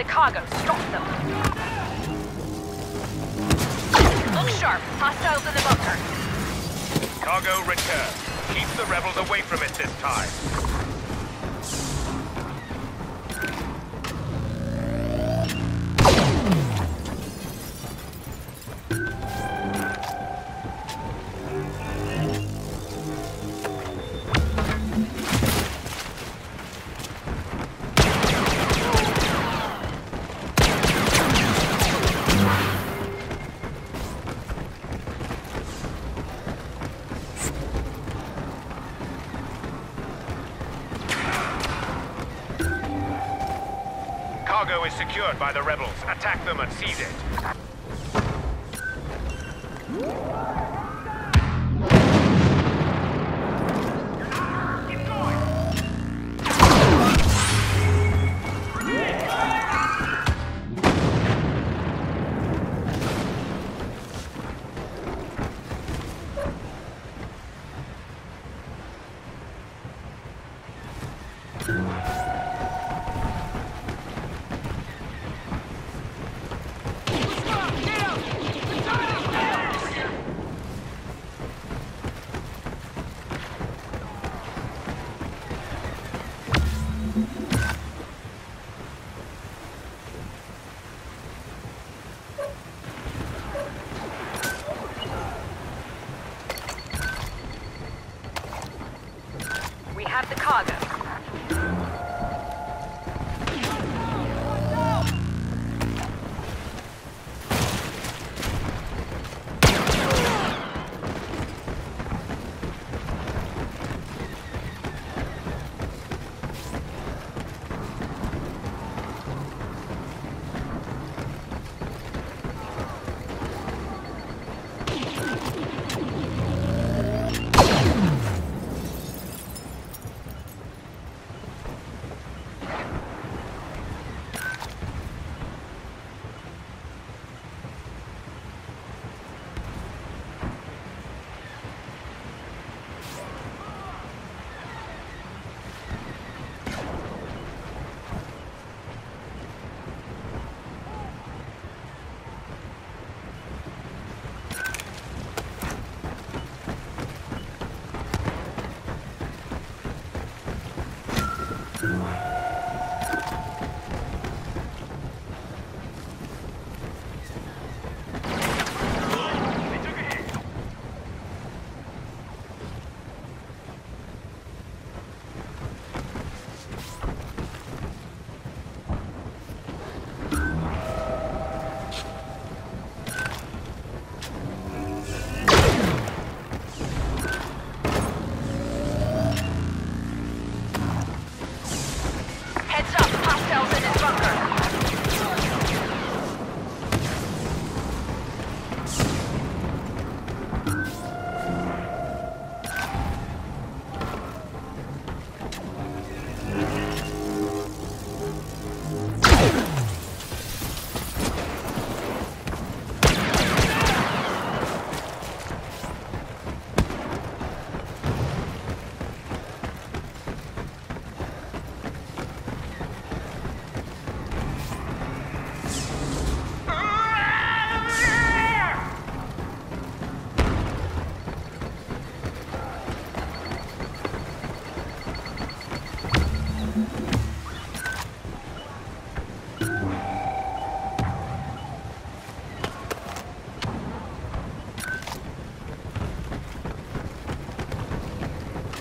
the cargo. Stop them. Look sharp. Hostiles in the bunker. Cargo return. Keep the rebels away from it this time. By the rebels. Attack them and seize it.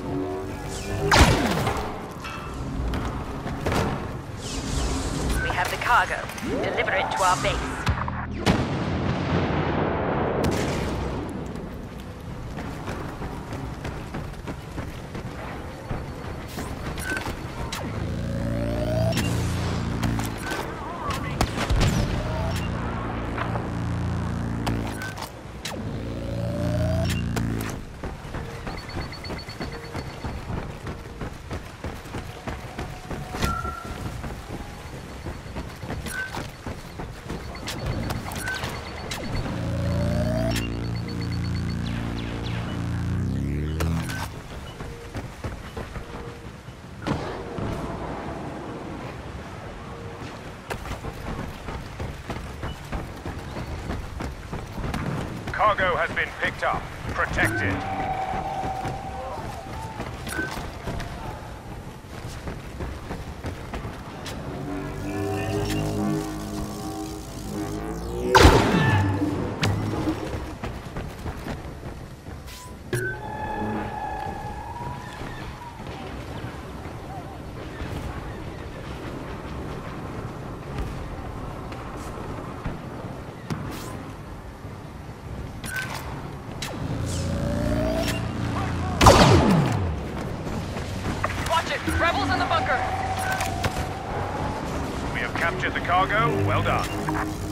We have the cargo. Deliver it to our base. Cargo has been picked up. Protect in the bunker! We have captured the cargo. Well done.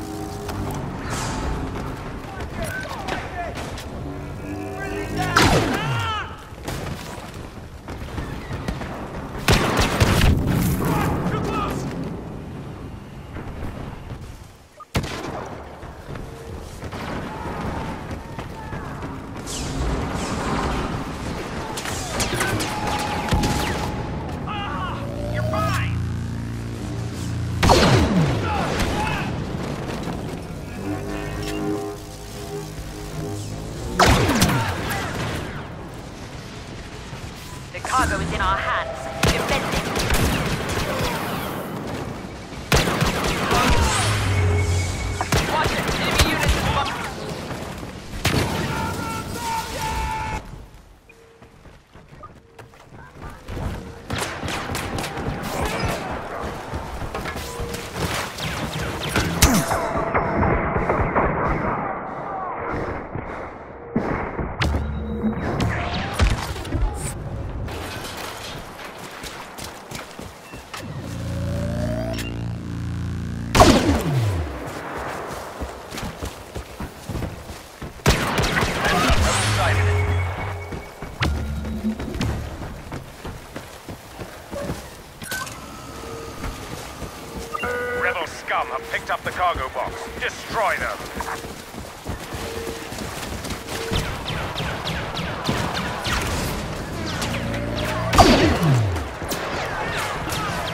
Destroy them.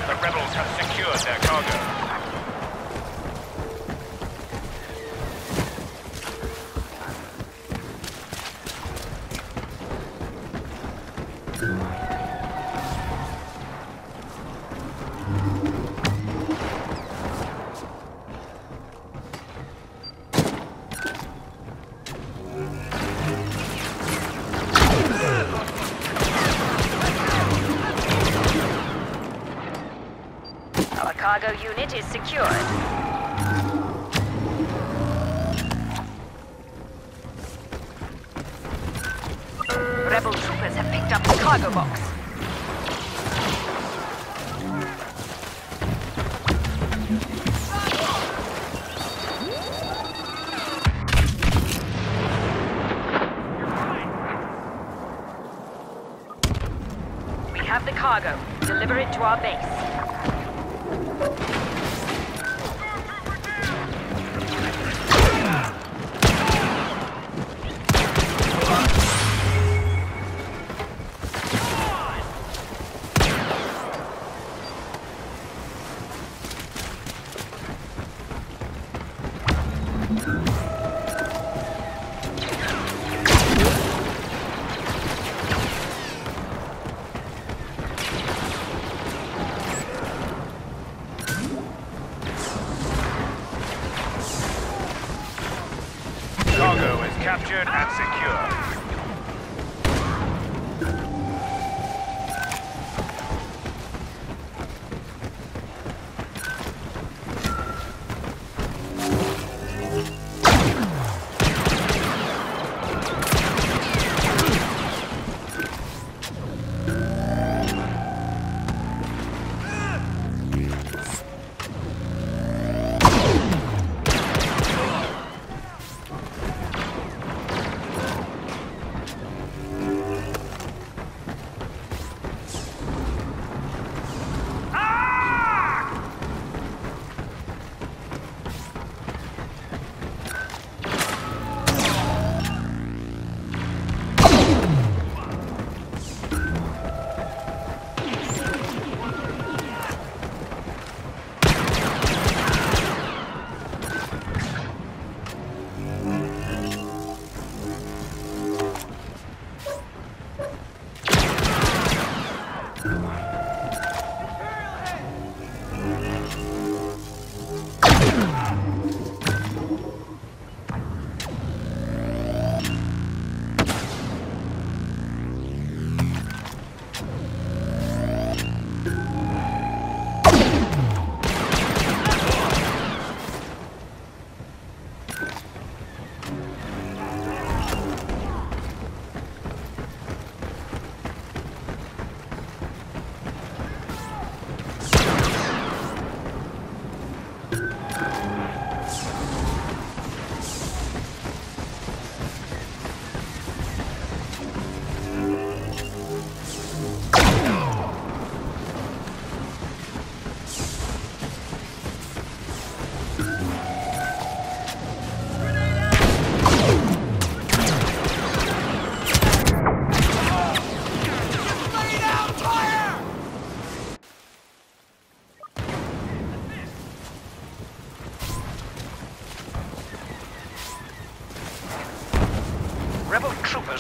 The rebels have secured their cargo. Cargo unit is secured. Rebel troopers have picked up the cargo box. We have the cargo. Deliver it to our base. And secure.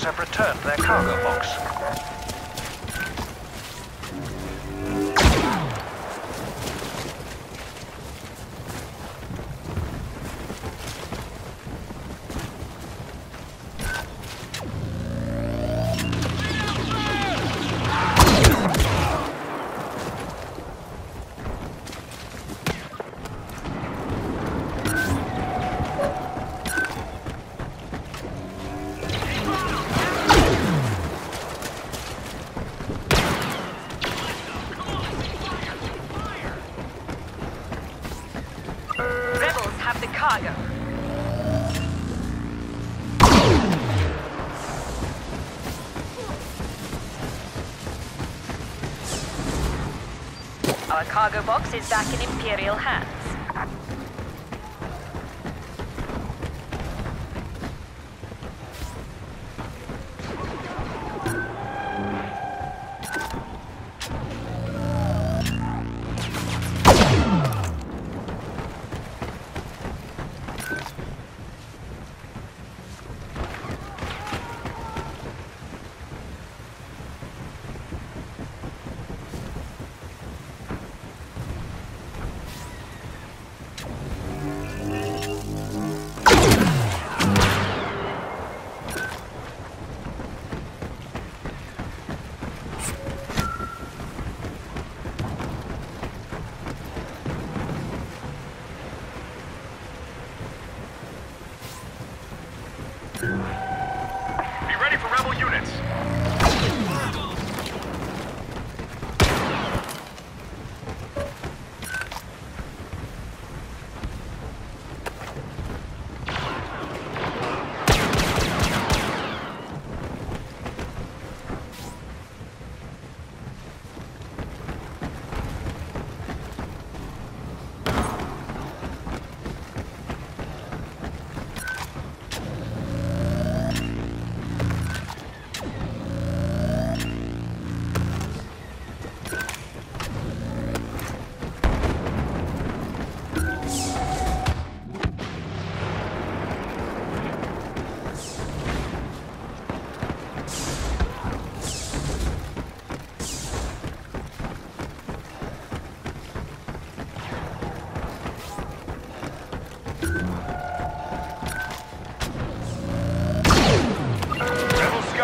Have returned their cargo box. Our cargo box is back in Imperial hands. Be ready for rebel units.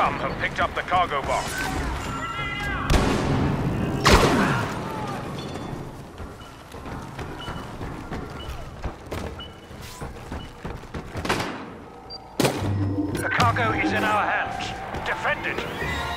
Rebel have picked up the cargo box. The cargo is in our hands. Defend it.